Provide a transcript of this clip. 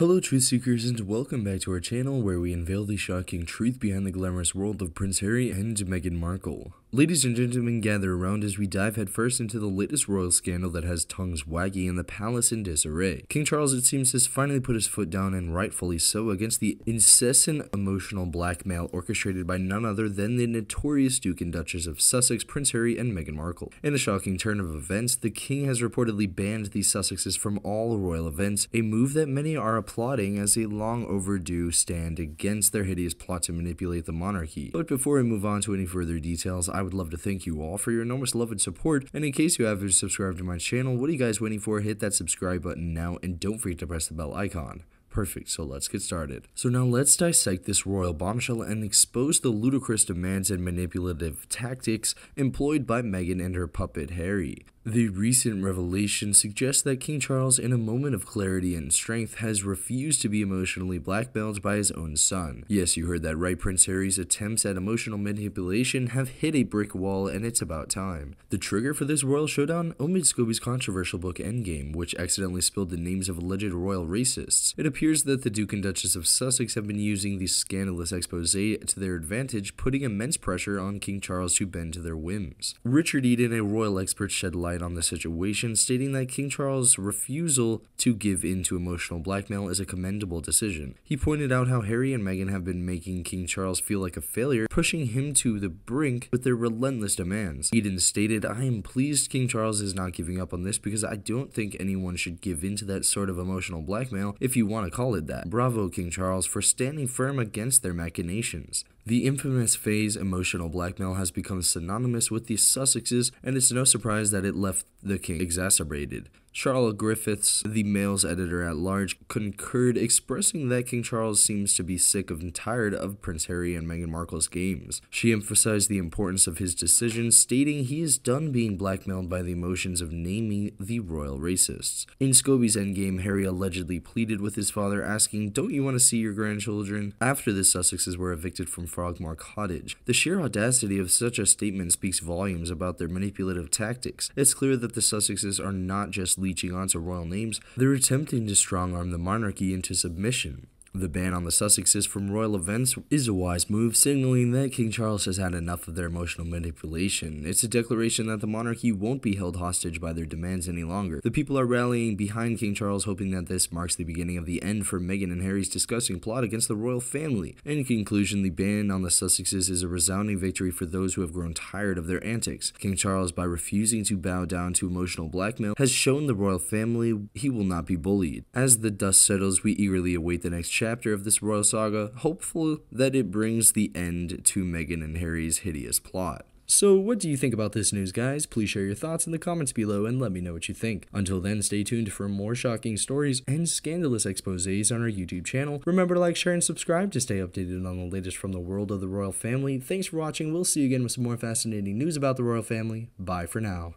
Hello truth seekers and welcome back to our channel where we unveil the shocking truth behind the glamorous world of Prince Harry and Meghan Markle. Ladies and gentlemen, gather around as we dive headfirst into the latest royal scandal that has tongues wagging and the palace in disarray. King Charles, it seems, has finally put his foot down, and rightfully so, against the incessant emotional blackmail orchestrated by none other than the notorious Duke and Duchess of Sussex, Prince Harry and Meghan Markle. In a shocking turn of events, the king has reportedly banned the Sussexes from all royal events, a move that many are applauding as a long overdue stand against their hideous plot to manipulate the monarchy. But before we move on to any further details, I would love to thank you all for your enormous love and support. And in case you haven't subscribed to my channel, what are you guys waiting for? Hit that subscribe button now and don't forget to press the bell icon. Perfect, so let's get started. So now let's dissect this royal bombshell and expose the ludicrous demands and manipulative tactics employed by Meghan and her puppet Harry. The recent revelation suggests that King Charles, in a moment of clarity and strength, has refused to be emotionally blackmailed by his own son. Yes, you heard that right, Prince Harry's attempts at emotional manipulation have hit a brick wall, and it's about time. The trigger for this royal showdown? Omid Scobie's controversial book Endgame, which accidentally spilled the names of alleged royal racists. It appears that the Duke and Duchess of Sussex have been using the scandalous expose to their advantage, putting immense pressure on King Charles to bend to their whims. Richard Eden, a royal expert, shed light light on the situation, stating that King Charles' refusal to give in to emotional blackmail is a commendable decision. He pointed out how Harry and Meghan have been making King Charles feel like a failure, pushing him to the brink with their relentless demands. Eden stated, I am pleased King Charles is not giving up on this because I don't think anyone should give in to that sort of emotional blackmail, if you want to call it that. Bravo, King Charles, for standing firm against their machinations. The infamous phase emotional blackmail has become synonymous with the Sussexes, and it's no surprise that it left the king exacerbated. Charlotte Griffiths, the Mail's editor at large, concurred, expressing that King Charles seems to be sick of and tired of Prince Harry and Meghan Markle's games. She emphasized the importance of his decision, stating he is done being blackmailed by the emotions of naming the royal racists. In Scobie's endgame, Harry allegedly pleaded with his father, asking, Don't you want to see your grandchildren? After the Sussexes were evicted from Frogmore Cottage. The sheer audacity of such a statement speaks volumes about their manipulative tactics. It's clear that the Sussexes are not just leeching onto royal names, they're attempting to strong arm the monarchy into submission. The ban on the Sussexes from royal events is a wise move, signaling that King Charles has had enough of their emotional manipulation. It's a declaration that the monarchy won't be held hostage by their demands any longer. The people are rallying behind King Charles, hoping that this marks the beginning of the end for Meghan and Harry's disgusting plot against the royal family. In conclusion, the ban on the Sussexes is a resounding victory for those who have grown tired of their antics. King Charles, by refusing to bow down to emotional blackmail, has shown the royal family he will not be bullied. As the dust settles, we eagerly await the next chapter of this royal saga, hopeful that it brings the end to Meghan and Harry's hideous plot. So, what do you think about this news, guys? Please share your thoughts in the comments below and let me know what you think. Until then, stay tuned for more shocking stories and scandalous exposes on our YouTube channel. Remember to like, share, and subscribe to stay updated on the latest from the world of the royal family. Thanks for watching. We'll see you again with some more fascinating news about the royal family. Bye for now.